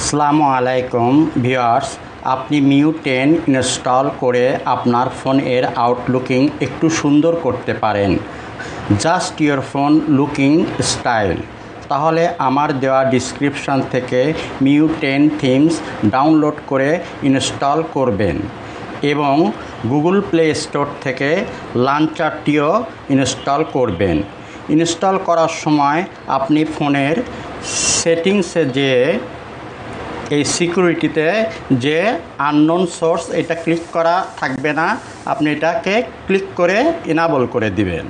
আসসালামু আলাইকুম ভিউয়ার্স, আপনি মিউ টেন ইনস্টল করে আপনার ফোনের আউটলুকিং একটু সুন্দর করতে পারেন। Just your phone looking style. তাহলে আমার দেওয়া ডিসক্রিপশান থেকে মিউ টেন থিমস ডাউনলোড করে ইনস্টল করবেন এবং গুগল প্লে স্টোর থেকে লাঞ্চারটিও ইনস্টল করবেন। ইনস্টল করার সময় আপনি ফোনের সেটিংসে যেয়ে এই সিকিউরিটিতে যে আননোন সোর্স এটা ক্লিক করা থাকবে না। আপনি এটাকে ক্লিক করে ইনাবল করে দিবেন।